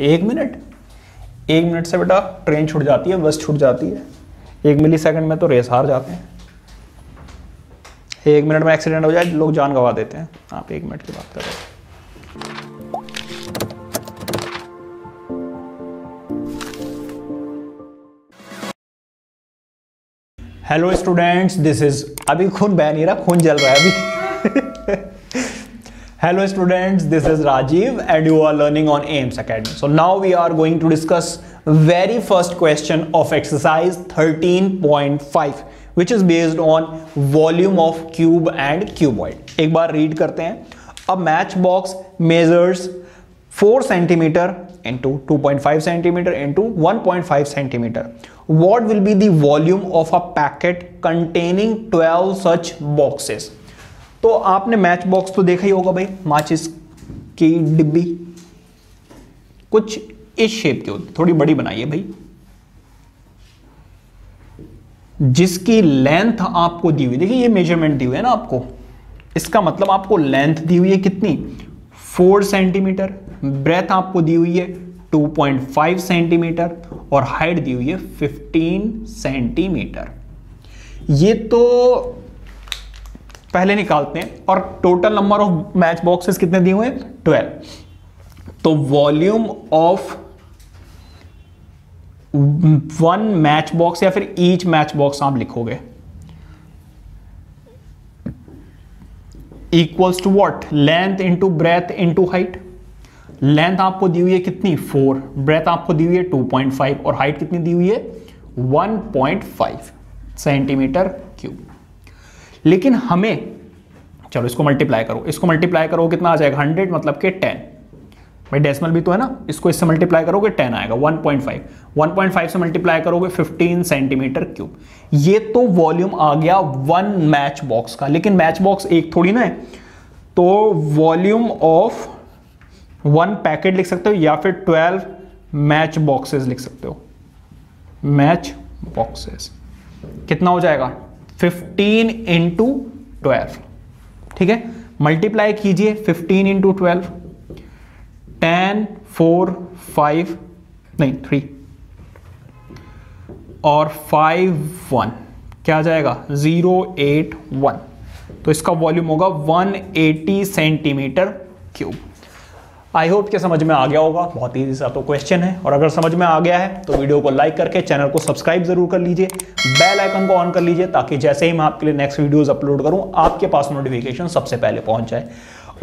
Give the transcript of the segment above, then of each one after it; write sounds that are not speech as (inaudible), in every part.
एक मिनट। एक मिनट से बेटा, ट्रेन छूट जाती है, बस छूट जाती है। एक मिली सेकेंड में तो रेस हार जाते हैं। एक मिनट में एक्सीडेंट हो जाए, लोग जान गंवा देते हैं। आप एक मिनट की बात कर रहे हैं। हेलो स्टूडेंट्स दिस इज़ अभी खून बह नहीं रहा, खून जल रहा है अभी। (laughs) hello students this is Rajiv and you are learning on Aims academy so now we are going to discuss very first question of exercise 13.5 which is based on volume of cube and cuboid एक बार read करते हैं a matchbox measures 4 centimeter into 2.5 centimeter into 1.5 centimeter what will be the volume of a packet containing 12 such boxes तो आपने match box तो देखा ही होगा भाई माचिस की डिब्बी। कुछ इस शेप की होती, थोड़ी बड़ी बनाइए भाई। जिसकी लेंथ आपको दी हुई, देखिए ये मेज़रमेंट दी हुई है ना आपको। इसका मतलब आपको लेंथ दी हुई है कितनी? फोर सेंटीमीटर ब्रेथ आपको दी हुई है 2.5 सेंटीमीटर और हाइट दी हुई है 15 सेंटीमीटर ये तो पहले निकालते हैं और total number of match boxes कितने दिए हुए 12 तो volume of one match box या फिर ईच मैच बॉक्स आप लिखोगे? Equals to what length into breadth into height length आपको दी हुई है कितनी? फोर ब्रेथ आपको दी हुई है 2.5 और हाइट कितनी दी हुई है? 1.5 सेंटीमीटर क्यूब लेकिन हमें, चलो इसको मल्टीप्लाई करो, इसको मल्टीप्लाई करो कितना आ जाएगा? 100 मतलब के टेन भाई डेसिमल भी तो है ना, इसको इससे मल्टीप्लाई करोगे 10 आएगा 1.5 1.5 से मल्टीप्लाई करोगे 15 सेंटीमीटर क्यूब ये तो वॉल्यूम आ गया वन मैच बॉक्स का। लेकिन मैच बॉक्स एक थोड़ी ना है तो वॉल्यूम ऑफ़ वन पैकेट लिख सकते हो या फिर 12 मैच बॉक्सेस लिख सकते हो। मैच बॉक्सेस कितना हो जाएगा? 15 इंटू ट्वेल्व ठीक है? मल्टीप्लाई कीजिए 15 into twelve ten four five नहीं थ्री और फाइव वन क्या आ जाएगा? ज़ीरो एट वन तो इसका वॉल्यूम होगा one eighty centimeter cube I hope के समझ में आ गया होगा। बहुत ईजी सा तो क्वेश्चन है। और अगर समझ में आ गया है तो वीडियो को लाइक करके चैनल को सब्सक्राइब ज़रूर कर लीजिए। बेल आइकन को ऑन कर लीजिए, ताकि जैसे ही मैं आपके लिए नेक्स्ट वीडियोस अपलोड करूँ, आपके पास नोटिफिकेशन सबसे पहले पहुँच जाए।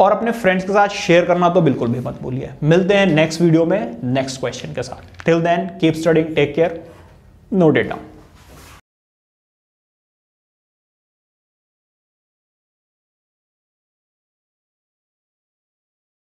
और अपने फ्रेंड्स के साथ शेयर करना तो बिल्कुल भी मत भूलिए। मिलते हैं नेक्स्ट वीडियो में नेक्स्ट क्वेश्चन के साथ। Till then keep studying take care no data